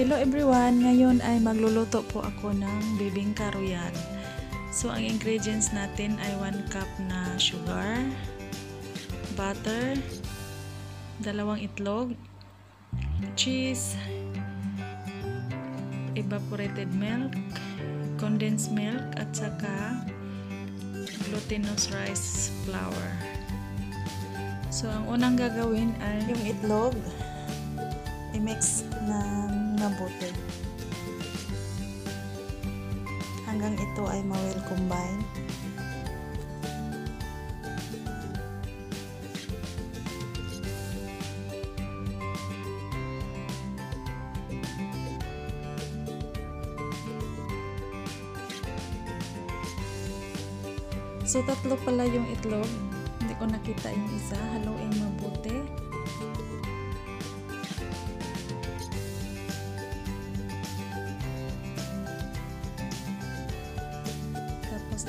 Hello everyone! Ngayon ay magluluto po ako ng bibingka royal. So, ang ingredients natin ay 1 cup na sugar, butter, dalawang itlog, cheese, evaporated milk, condensed milk, at saka glutinous rice flour. So, ang unang gagawin ay yung itlog i-mix na mabuti. Hanggang ito ay ma-well combine. So, tatlo pala yung itlog. Hindi ko nakita yung isa. Haluin mabuti.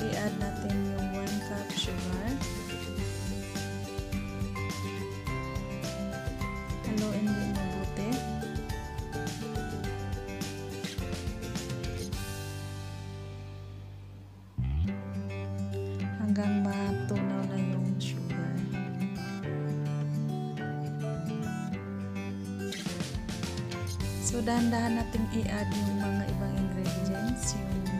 I-add natin yung 1 cup sugar. Haluin din mabuti. Hanggang matunaw na yung sugar. So, dahan-dahan natin i-add yung mga ibang ingredients, yung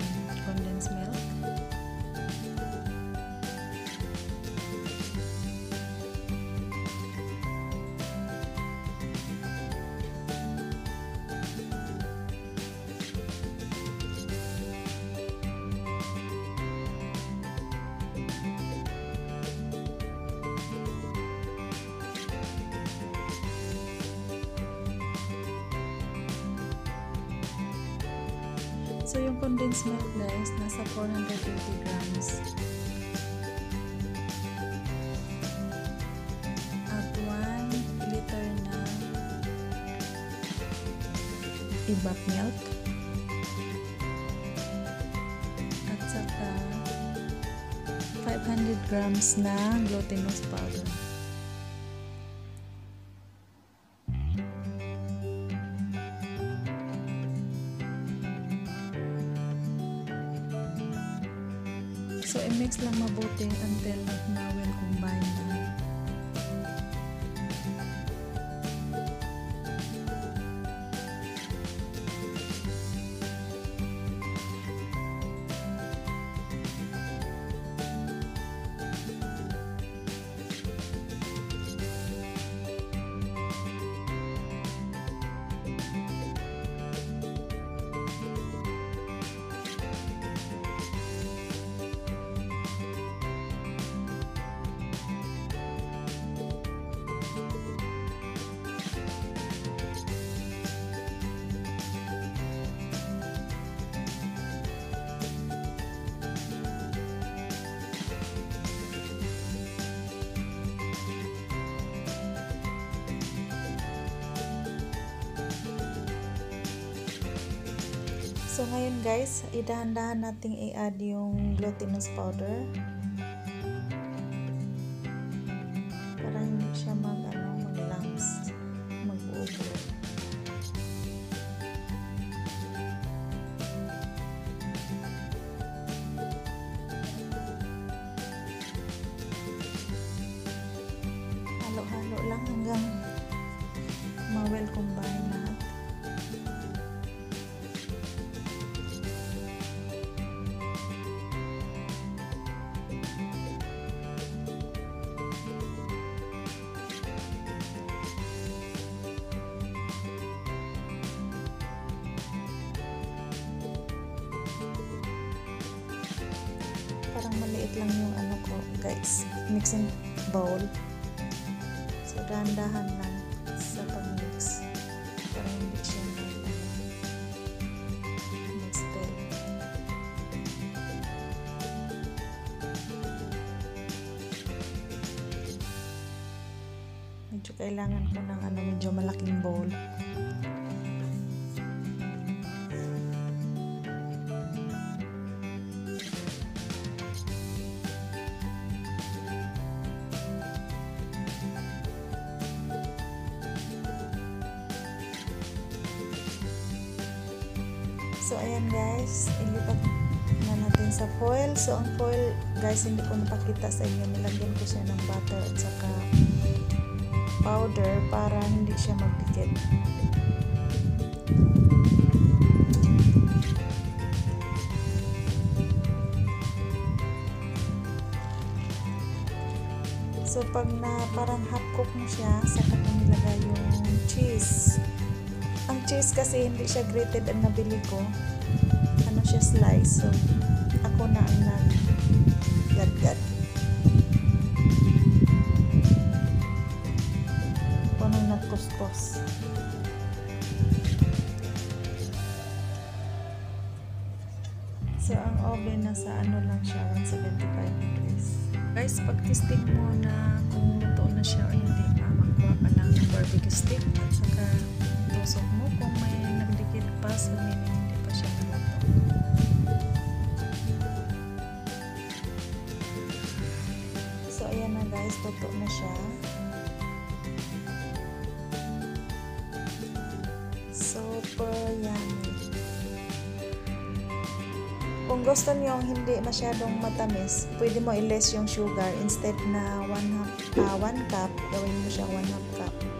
So, yung condensed milk guys, nasa 480 grams. At 1 liter na ibak milk. At saka 500 grams na glutinous powder. So, i-mix lang mabuti until na-well combine So, ngayon guys, idahan-dahan nating i-add yung glutinous powder. Para hindi siya mag, ano, mag-lumps, mag-ubo. Halo-halo lang hanggang ma-well combine parang maliit lang yung ano ko guys. Mixing bowl. So dahan-dahan lang sa pag-mix. Para hindi siya medyo kailangan ko ng ano medyo malaking bowl So, ayan guys, ilipat na natin sa foil. So, ang foil, guys, hindi ko napakita sa inyo. Nilagyan ko siya ng butter at saka powder para hindi siya magdikit. So, pag na parang half cook mo siya, saka nilagay yung cheese. Cheese kasi hindi siya grated ang nabili ko. Ano siya slice. So, ako na ang nag-gad-gad. Ako na nagkuskos. So, ang oven nasa ano lang siya, 175 degrees. Guys, pag-testing mo na kung luto na siya o hindi pa, magkuha ka ng barbecue stick at saka tusok mo luto na siya. Super yummy. Kung gusto niyo hindi masyadong matamis, pwede mo i-less yung sugar. Instead na 1 half, ah, 1 cup, gawin mo siya 1 half cup.